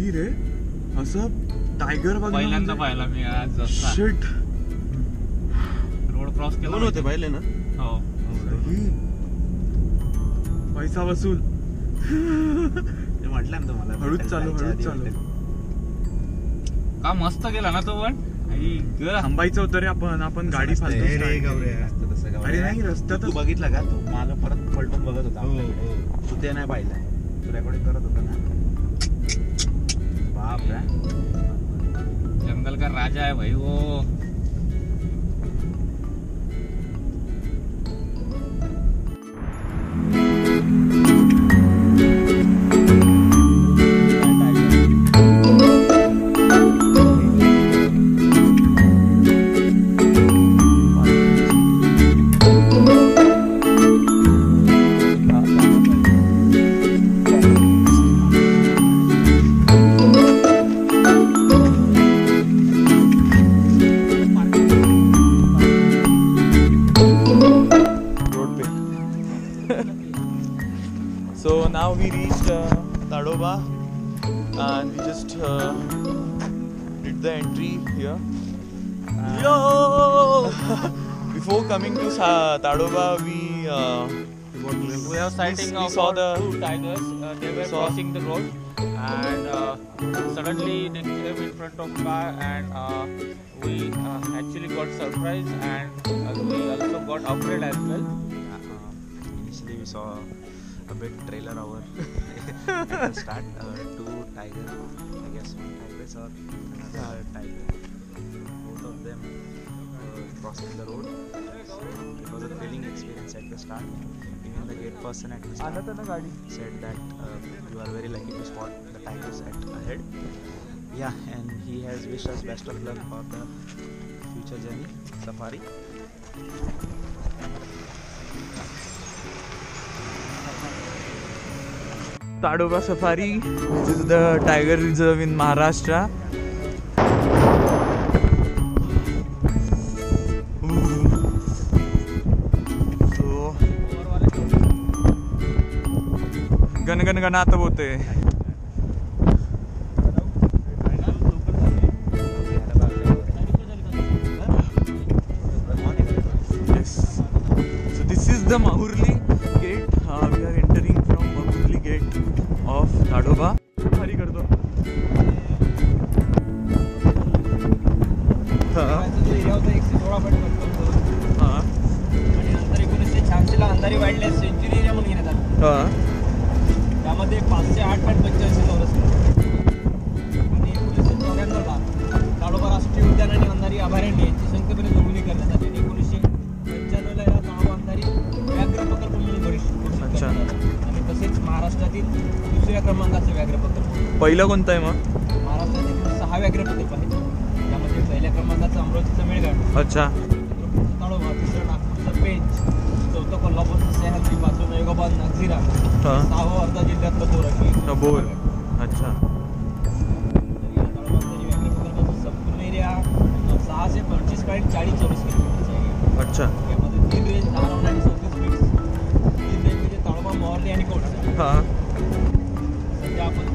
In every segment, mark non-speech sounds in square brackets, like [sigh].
भारी रे असं टायगर पहिल्यांदा पाहिला मी आज शिट रोड क्रॉस केला होते पाहिले ना? हो. पैसा वसूल. म्हटलं ना तुम्हाला हळूच चालू, हळूच चालू. का मस्त गेला ना तो पण. थांबायचं होतं रे आपण आपण गाडी. अरे नाही रस्त्यात तू बघितला का? तू माग परत पलटून बघत होता. हो. हो. तू ते नाही पाहिलं तू रेकॉर्डिंग करत होता ना? जंगल का राजा है भाई वो। We saw the- two tigers uh, they were saw- crossing the road and uh, suddenly they came in front of car and uh, we uh, actually got surprised and uh, we also got afraid as well. Initially we saw a bit trailer over [laughs] at the start uh, two tigers, I guess one tigress or another tiger. Both of them uh, crossing the road. So it was a thrilling experience at the start. even the gate person at था ना said that uh, you are very lucky to spot the tigers at ahead. Yeah, and he has wished us best of luck for the future journey safari. Tadoba Safari, which is the tiger reserve in Maharashtra. गणगण गणात होते. क्रमांकाचं व्याघ्र प्रकल्प पहिलं कोणतं आहे मग? महाराष्ट्रात सहा व्याघ्र प्रकल्प आहेत. त्यामध्ये पहिल्या क्रमांकाचं अमरावतीचं मेळघाट. अच्छा. ताडोबा तिसरं नागपूरचं पेंच चौथं कोल्हापूरचं सह्याद्री पाचवं नयगाबाद नागझिरा सहावं वर्धा जिल्ह्यातलं बोरकी बोर अच्छा. संपूर्ण एरिया सहाशे पंचवीस पॉईंट चाळीस चौवीस किलोमीटरचा एरिया अच्छा. यामध्ये तीन रेंज दहा राऊंड आणि चौतीस फीट तीन रेंज म्हणजे ताडोबा मोहर्ली आणि कोटसा हाँ.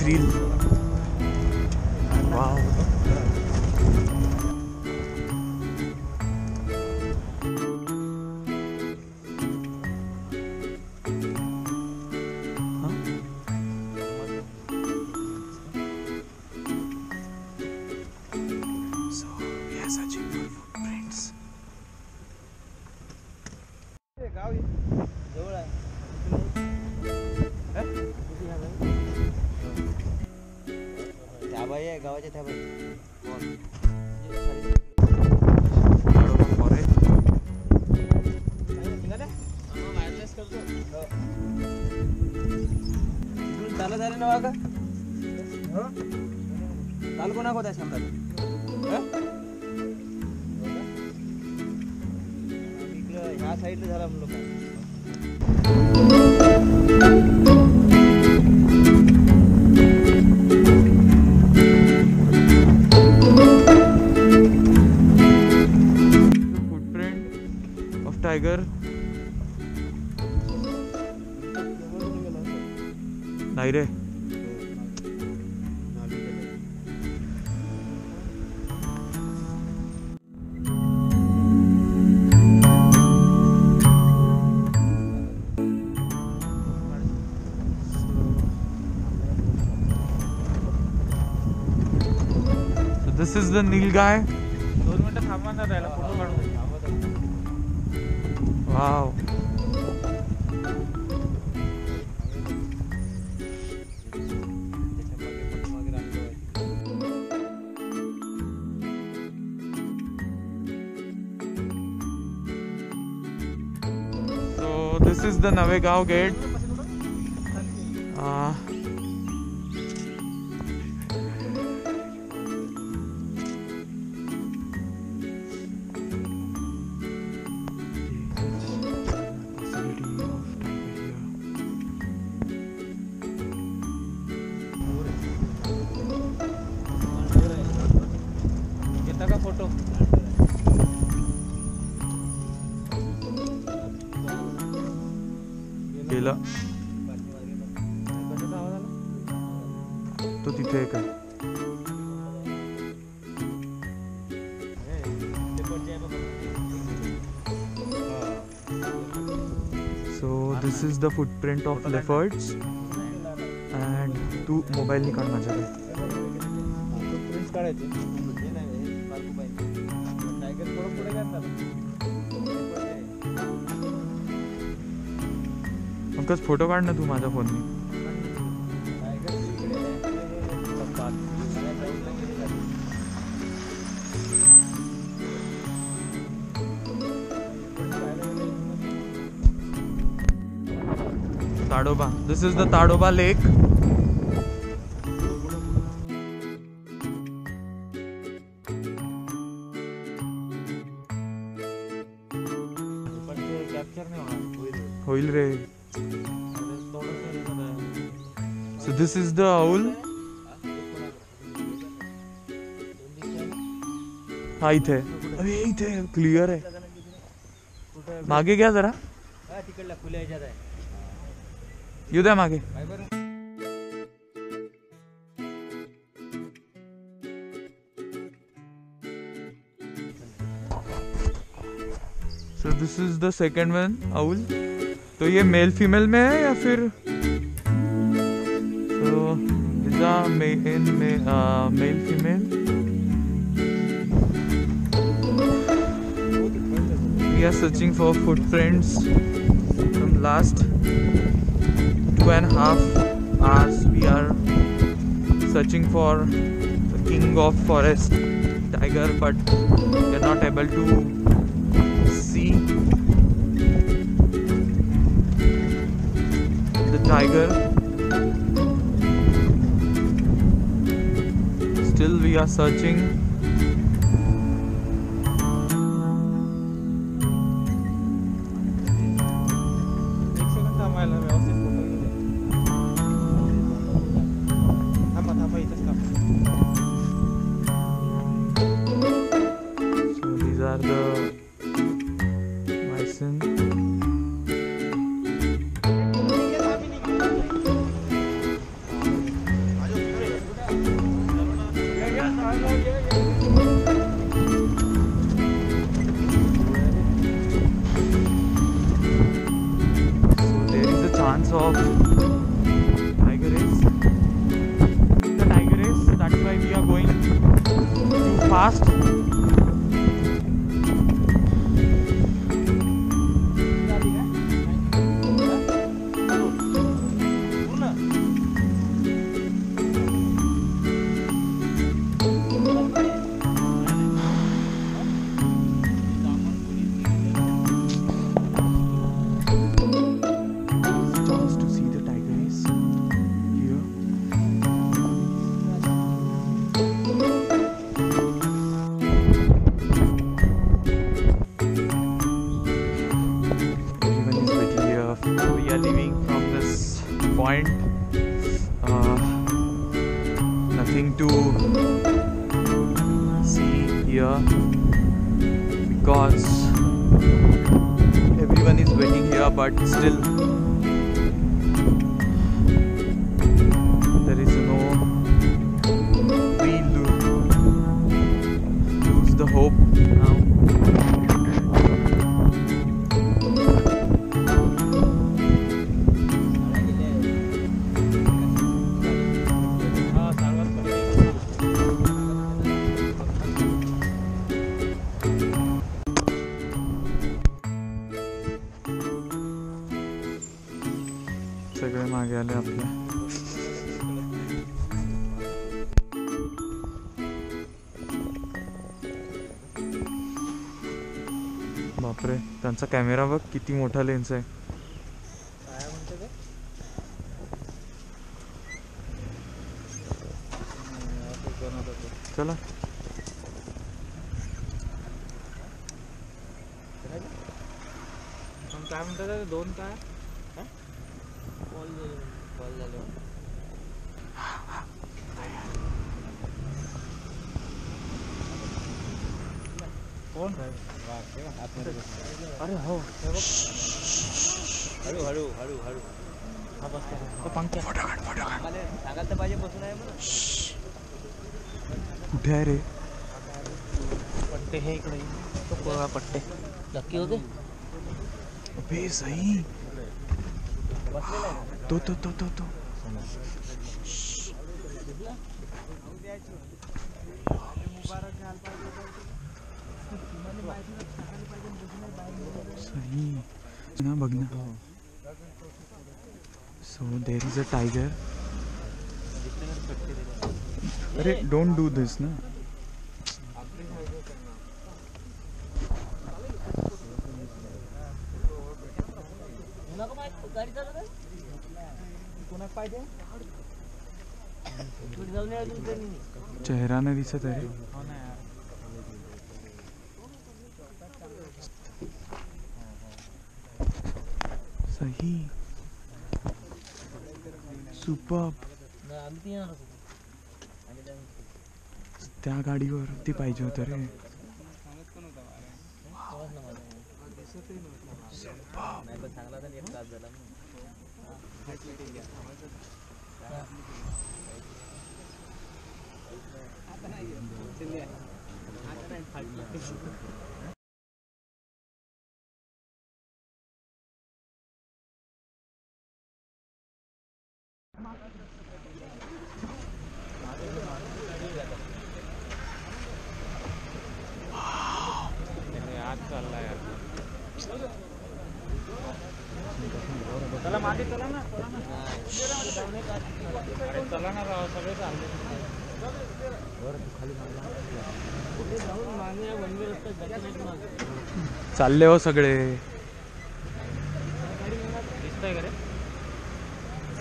thrill. খেতে হবে गाय दिस इज़ द नवे गेट प्रिंट्स काढायचे हे नाही हे मार्को पाहिजे टायगर थोडं पुढे घातला पंकज फ़ोटो काढ ना तू माझ्या फोननी Tadoba. This is the Tadoba lake रे। So this is the owl हा। इथे अरे इथे क्लिअर आहे मागे घ्या जरा? हा येऊ द्या मागे so this is the second one owl तो ये मेल फीमेल में है या फिर? Male male female we are searching for footprints from last two and a half hours we are searching for the king of forest tiger but we are not able to see the tiger. Still we are searching Uh, nothing to see here because everyone is waiting here, but still मागे आले आपले. बापरे त्यांचा camera बघ किती मोठा lens आहे. काय म्हणते चला काय म्हणतात दोन काय? हळू हळू हळू हळू. हा बसतो पंख्या मला सांगायला तर पाहिजे बसून आहे म्हणून. कुठे आहे रे? पट्टे हे इकडे. तो कोळा पट्टे. नक्की होते? अबे सही तो तो तो तो तो. सही ना बघ ना so there is a tiger अरे डोंट डू दिस ना नको माहित गाडी चालू काय कोणाक पाहिजे पुढे जाऊन या अजून ट्रेनिंग चेहरा नाही दिसत आहे ना सही। सुपर त्या- त्या गाडीवर ती पाहिजे होतं रे. आवाज़ ना माझा नाही पण चांगला तर एक तास झाला ना त्याने आज चालला यार चला मागे चला ना चला ना अरे चला ना राव सगळे चालले पुढे जाऊन मागे वनवे रस्ता जायचं नाही तुम्हाला चालले हो सगळे. दिसतंय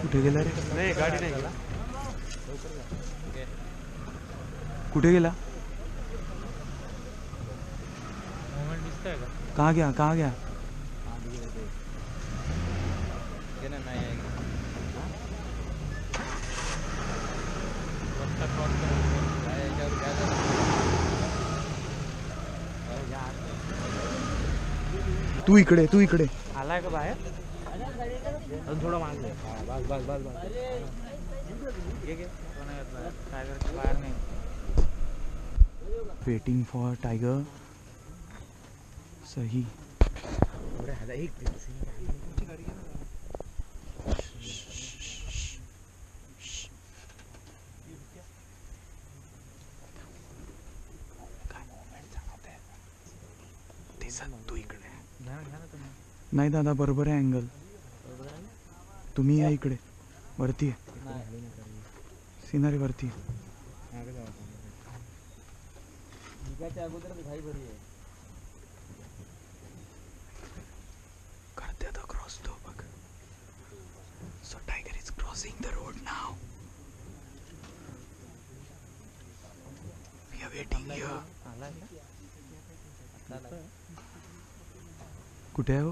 कुठे गेला रे? नाही गाडी नाही कुठे गेला? मोमेंट कहा गया कहा गया? रस्ता क्रॉस करायचा तू इकडे तू इकडे. आलाय का बाहेर? अजून थोडं मागलं बस बस बस बस. येत बाहेर. बाहेर नाही. वेटिंग फॉर टायगर सही. तू इकडे नाही दादा बरोबर आहे अँगल तुम्ही या इकडे. वरती आहे सिनारी वरती आहे. बरी आहे करते आता क्रॉस तो बघ. So tiger is crossing the road now we are waiting here कुठे आहे हो?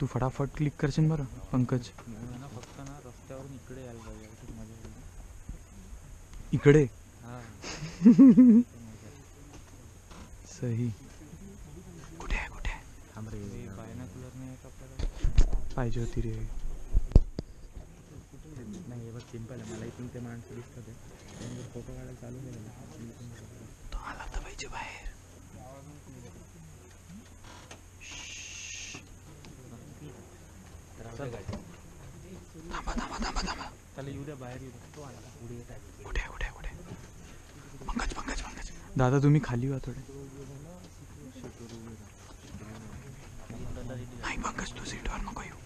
ते फटाफट क्लिक करशील बरं, पंकज. इकडे? [laughs] सही. कुठे आहे, कुठे पाहिजे होती रे. नाही बघ सिम्पल आहे. मला इथून ते माणसं दिसतात. फ़ोटो काढायला चालू केलं पाहिजे बाहेर. थांबा थांबा थांबा थांबा. त्याला येऊ द्या बाहेर येऊ द्या. तो आला. पुढे येत आहे. कुठे आहे, कुठे आहे, कुठे? आहे? पंकज पंकज पंकज. दादा तुम्ही खाली व्हा थोडे. नाही पंकज तू सीटवर नको येऊ.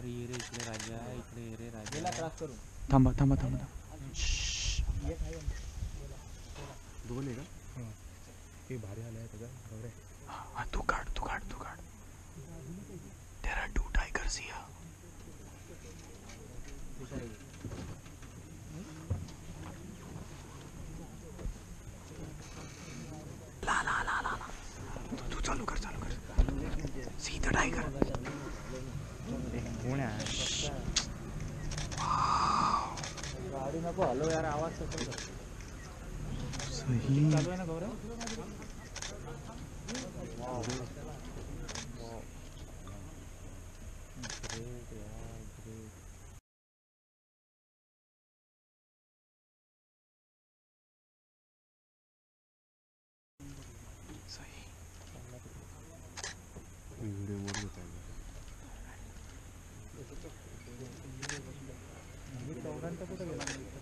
अरे ये रे इकडे राजा इकडे ये रे राजा। क्रॉस करू। थांबा थांबा थांबा थांबा दोन आहे का ते भारी आलं आहे त्याचा गौरे हा, तू काढ तू काढ तू काढ there are two tigers here ला ला ला ला ला तू- तू चालू कर चालू कर सी द टायगर कोण आहे गाडी नको हॅलो यार आवाज़ कर. सही। चालू आहे ना गौरव कुठं गेला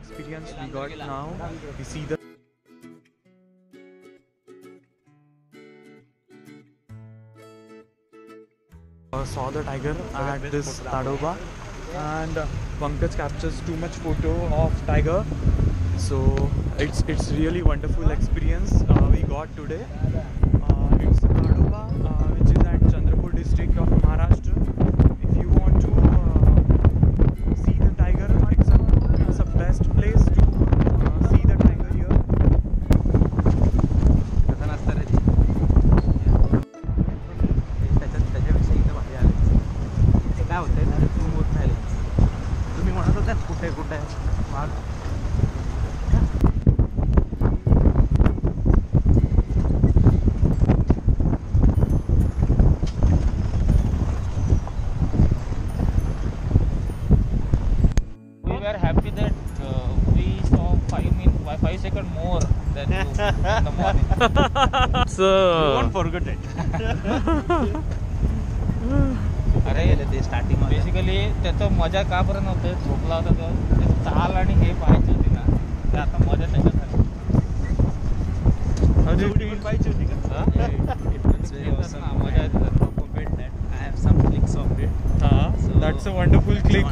experience we got now we see the uh, saw the tiger at this Tadoba and uh, Pankaj captures too much photo of tiger. So it's it's really wonderful experience uh, we got today मजा का बरं नव्हते? झोपला होता तर ते चाल आणि हे पाहायची होती ना. ते आता मजा त्याच्यात आली. ड्युटी पाहिजे होती का? मजा येते. I have some clicks of wonderful click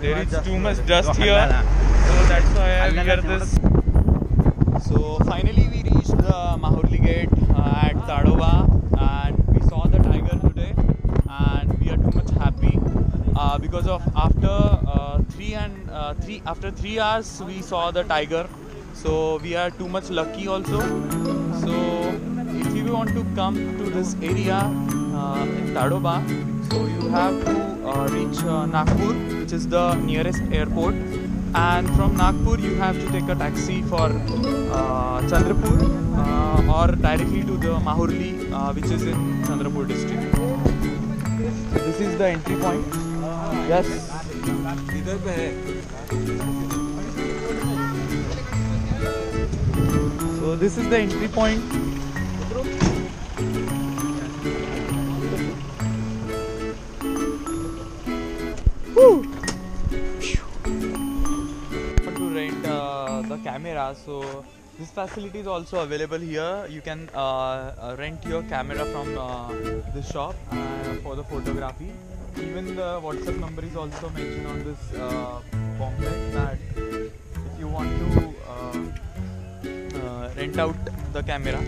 there is too much dust here, so that's why I Hallala wear this. So finally we reached the Mahurli gate uh, at Tadoba and we saw the tiger today and we are too much happy. Uh, because of after uh, three and uh, three after three hours we saw the tiger. So we are too much lucky also. So if you want to come to this area uh, in Tadoba so you have to reach uh, Nagpur which is the nearest airport and from Nagpur you have to take a taxi for uh, Chandrapur uh, or directly to the Mahurli which is in Chandrapur district. This is the entry point. Yes. So this is the entry point. The camera so this facility is also available here. You can uh, uh, rent your camera from uh, this shop uh, for the photography. Even the whatsapp number is also mentioned on this uh, pamphlet that if you want to uh, uh, rent out the camera.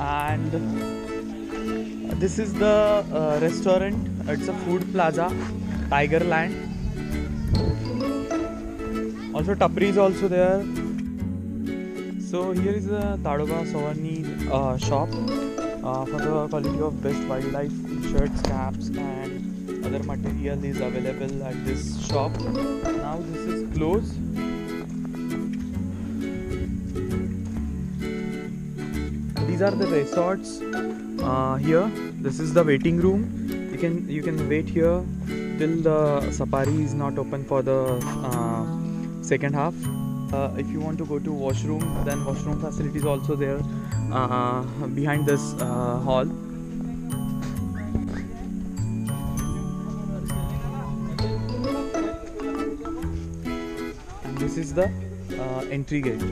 And this is the uh, restaurant. It's a food plaza tigerland also tapri is also there so here is the tadoba savarni uh, shop uh, for the quality of best wildlife shirts caps and other material is available at this shop. Now this is closed these are the resorts uh, here. This is the waiting room. You can you can wait here till the safari is not open for the uh, second half uh, if you want to go to washroom then washroom facility is also there uh, behind this uh, hall. And this is the uh, entry gate